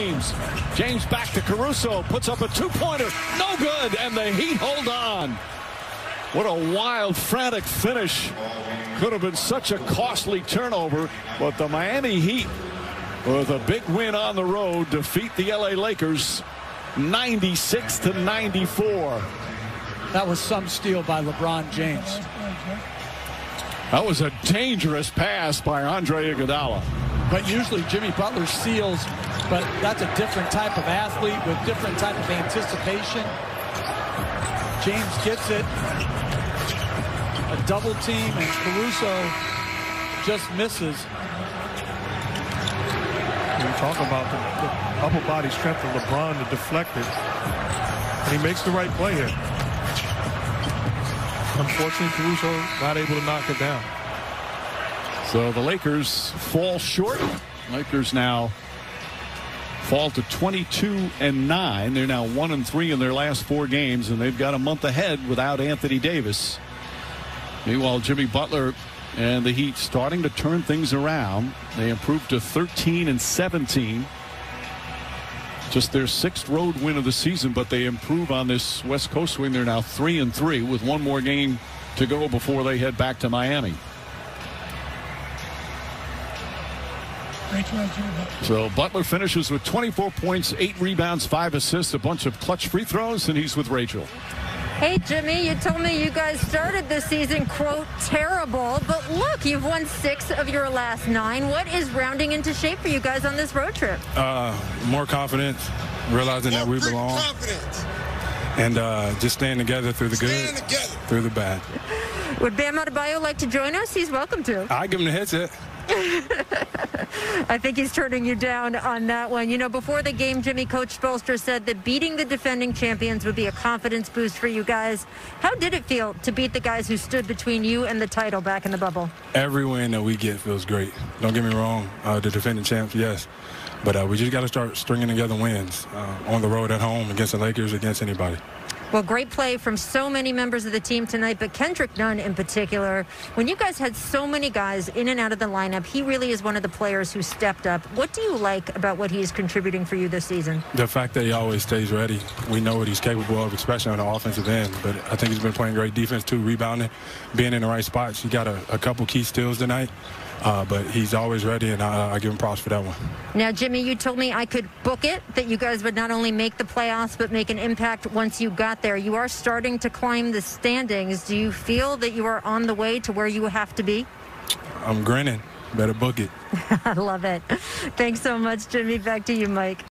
James. James back to Caruso. Puts up a two-pointer. No good. And the Heat hold on. What a wild, frantic finish. Could have been such a costly turnover. But the Miami Heat, with a big win on the road, defeat the LA Lakers 96 to 94. That was some steal by LeBron James. That was a dangerous pass by Andre Iguodala. But usually Jimmy Butler seals, but that's a different type of athlete with different type of anticipation. James gets it. A double team and Caruso just misses. We talk about the, the upper body strength of LeBron to deflect it. And he makes the right play here. Unfortunately, Caruso not able to knock it down. So the Lakers fall short. Lakers now fall to 22 and 9. They're now 1 and 3 in their last four games, and they've got a month ahead without Anthony Davis. Meanwhile, Jimmy Butler and the Heat starting to turn things around. They improved to 13 and 17. Just their sixth road win of the season, but they improve on this West Coast win. They're now 3 and 3 with one more game to go before they head back to Miami. So Butler finishes with 24 points, eight rebounds, five assists, a bunch of clutch free throws, and he's with Rachel. Hey, Jimmy, you told me you guys started this season, quote, terrible. But look, you've won six of your last nine. What is rounding into shape for you guys on this road trip? Uh, more confidence, realizing that we belong. Confidence. And uh, just staying together through the good, together. through the bad. Would Bam Adebayo like to join us? He's welcome to. I give him the headset. I think he's turning you down on that one. You know, before the game, Jimmy, Coach Spoelstra said that beating the defending champions would be a confidence boost for you guys. How did it feel to beat the guys who stood between you and the title back in the bubble? Every win that we get feels great. Don't get me wrong. Uh, the defending champs, yes. But uh, we just got to start stringing together wins uh, on the road, at home, against the Lakers, against anybody. Well, great play from so many members of the team tonight, but Kendrick Nunn in particular. When you guys had so many guys in and out of the lineup, he really is one of the players who stepped up. What do you like about what he's contributing for you this season? The fact that he always stays ready. We know what he's capable of, especially on the offensive end. But I think he's been playing great defense, too, rebounding, being in the right spots. He got a, a couple key steals tonight. Uh, but he's always ready, and I, I, give him props for that one. Now, Jimmy, you told me I could book it, that you guys would not only make the playoffs, but make an impact once you got there. You are starting to climb the standings. Do you feel that you are on the way to where you have to be? I'm grinning. Better book it. I love it. Thanks so much, Jimmy. Back to you, Mike.